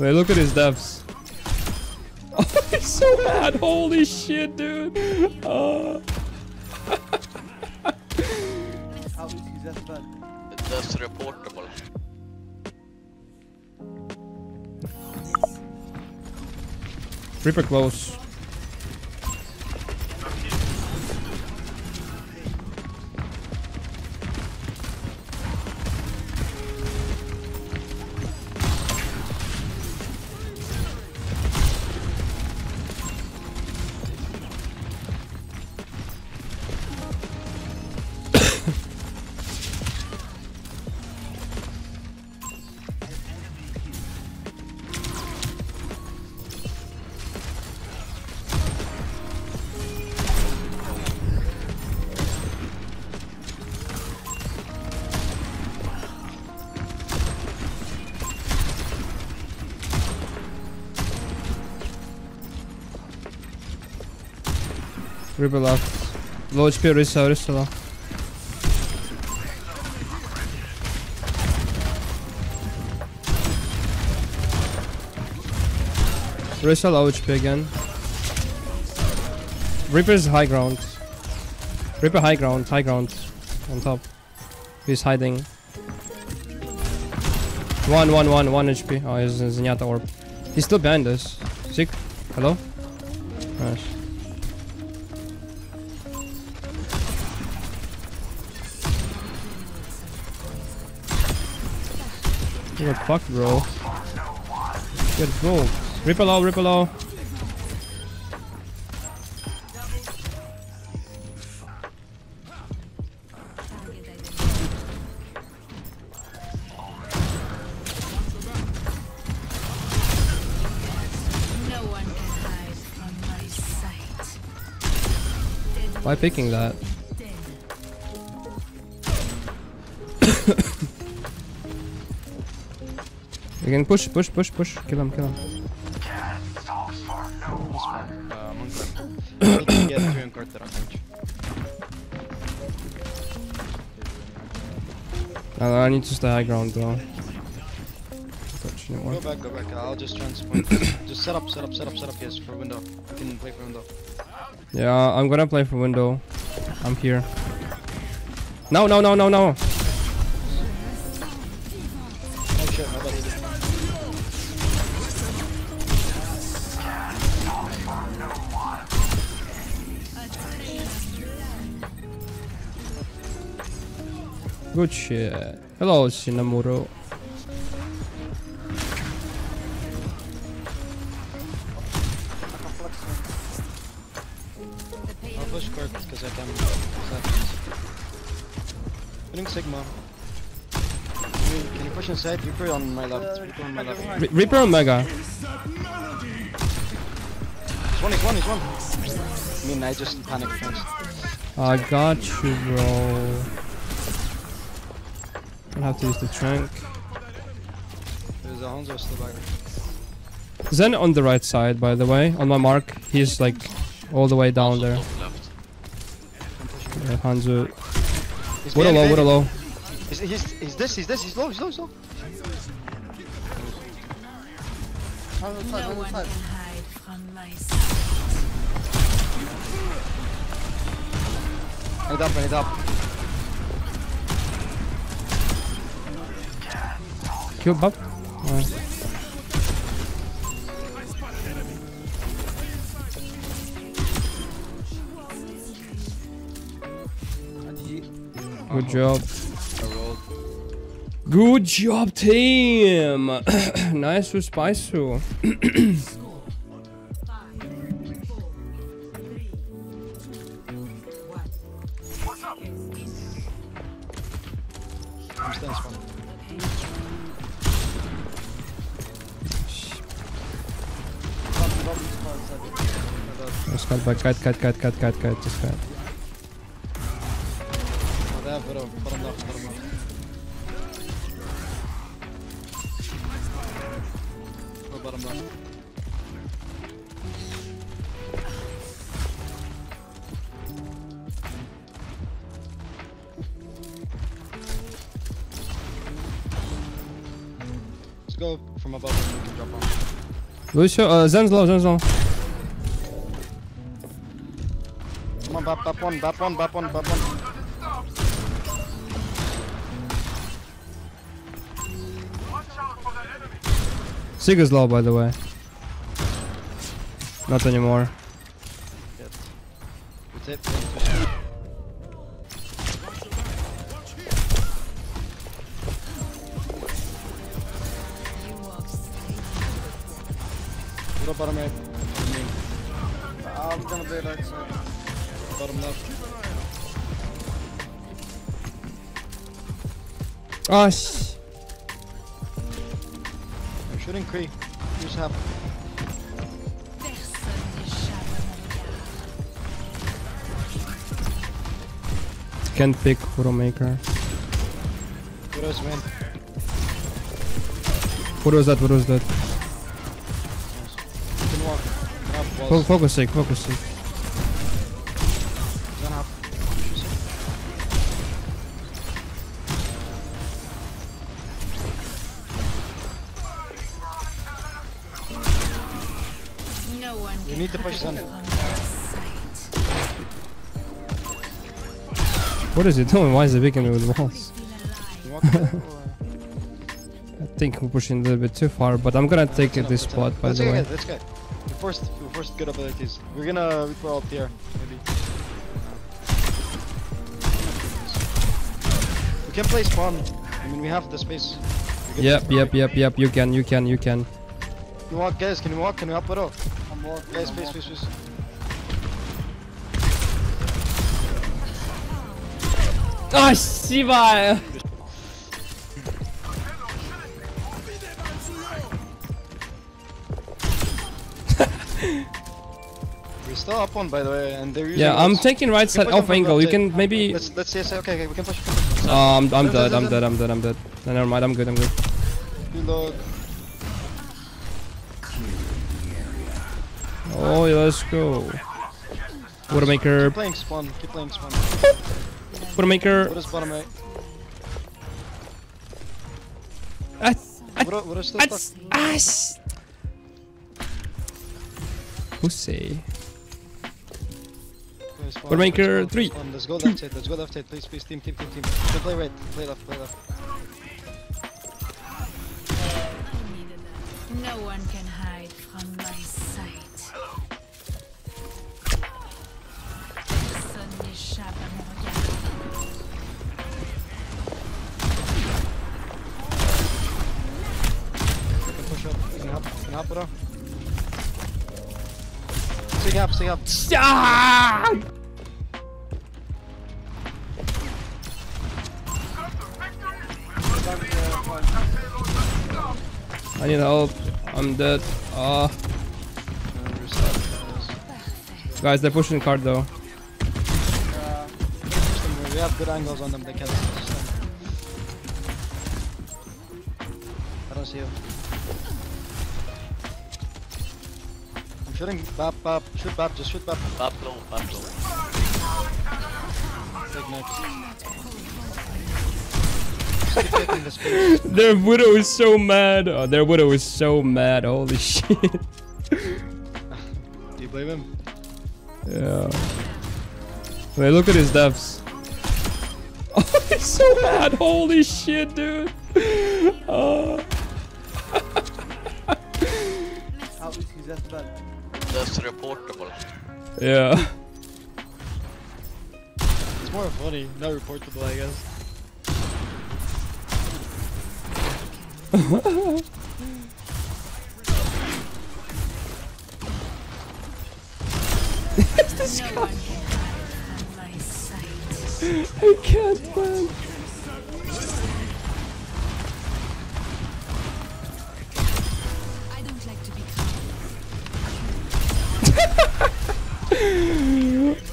Wait, look at his deaths. Oh, he's so bad. Holy shit, dude. Uh, How is he that bad? That's reportable. Reaper close. Reaper left. Low HP, Risa, Risa low. Risa low HP again. Reaper's high ground. Reaper high ground, high ground. On top. He's hiding. One, one, one, one HP. Oh, he's in Zenyatta orb. He's still behind us. Sick. Hello? Nice. What the fuck, bro? Get go. Ripple low, ripple low. No one can hide from my sight. Why picking that? We can push, push, push, push. Kill him, kill him. Uh, Monk. Need to get two and Carter on bench. I need to stay high ground though. Go back, go back. I'll just transpoint. just set up, set up, set up, set up. Yes, for window. You can play for window. Yeah, I'm gonna play for window. I'm here. No, no, no, no, no. Good shit. Hello, Shinamuro. I'll push Kurt because I can. Putting Sigma. Can you, push inside? Reaper on my left. Reaper on my left. Re Reaper and Mega. He's one, he's one, he's one. I mean, I just panicked first. I got you, bro. I'll have to use the trank. There's a Hanzo still back. Zen on the right side, by the way. On my mark, he's like all the way down there. Top. Yeah, Hanzo. He's What a low, what a low. He's, he's, he's this, he's this, he's low, he's low, he's low. Other side, No other one can hide from my sight. I need up, I need up. Kill Bob. Nice. Uh-huh. Good job. Good job, team. nice with Spaisu. Let's cut back. Cut, cut, cut, cut, cut, cut. Just cut. Oh. Go from above and we can drop on. Lucio, uh, Zen's low, Zen's low. Bap, bap one, bap one, bap one, bap one. Sig is low, by the way. Not anymore. That's it. You walk straight. Put up bottom right. Bottom main. I'm gonna be right side. Bottom left. Ah, sh- I'm shooting Cree. Here's half. Personne n'échappe à mon can't pick Widowmaker. What else, man? What was that? What was that? Nice. You can walk. Can half focus focus need to push hide Sun. from my sight. What is he doing? Why is he picking me with walls? Feel alive. You walk up or- I think we're pushing a little bit too far, but I'm gonna take it this spot, by the way. guys, let's go. We forced, we forced good abilities. We're gonna we put all here, maybe. We can play spawn. I mean, we have the space. We Yep, yep, yep, yep. You can, you can, you can. Can you walk, guys? Can you walk? Can you up it up? I'm walking. Guys, I'm space, walking. space, space. Ah, Shiva! We're still up one, by the way, and they're using. Yeah, I'm us. taking right side off from angle. You can maybe. Let's let's say okay, okay, we can push. we. Oh, I'm, I'm Dun, dead. dun, I'm dun, dead. I'm dead. I'm dead. No, never mind. I'm good. I'm good. Reload. Oh, yeah, let's go. Widowmaker. Keep playing spawn. Keep playing spawn. Widowmaker. What is bottom right? Ah, ah, What are, what are still ah, stuck? ah, sh- Pussy. Play spawn, Widowmaker, play spawn, play three, spawn. Let's go left side. Let's go left side. Please, please, team, team, team, team. Don't play right. Play left. Play left. No one can hide from my up. Can you help? Can you help it up? Sig up. Sig up. Ah! I need help. I'm dead. Ah, Uh, guys, they're pushing the card though. Push them. We have good angles on them. They can't assist them. I don't see you. I'm shooting Bap, Bap. Shoot Bap. Just shoot Bap. Bap low, bap low. Take next. Just keep the. Their widow is so mad. Oh, their widow is so mad. Holy shit. Do you blame him? Yeah. Wait, look at his deaths. He's so mad. Holy shit, dude. Oh. how is his death bad? That's reportable. Yeah. It's more funny, not reportable, I guess. No one I can't, man. I don't like to be.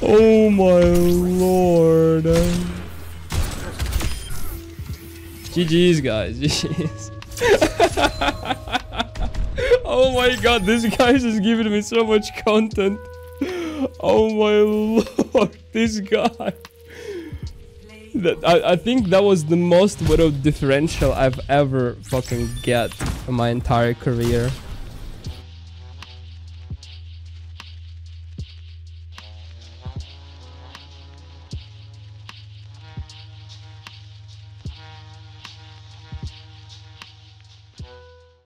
Oh my lord. GG's, guys. GG's. oh my god, this guy is giving me so much content. Oh my lord, this guy. I, I think that was the most widow differential I've ever fucking get. in my entire career.